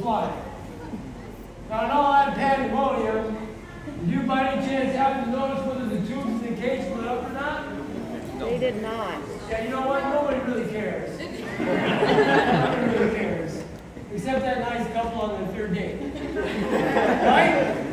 flying. Now, in all that pandemonium, did you by any chance happen to notice whether the tubes in the cage split up or not? They did not. Yeah, you know what? Nobody really cares. Nobody really cares. Except that nice couple on their third date. Right?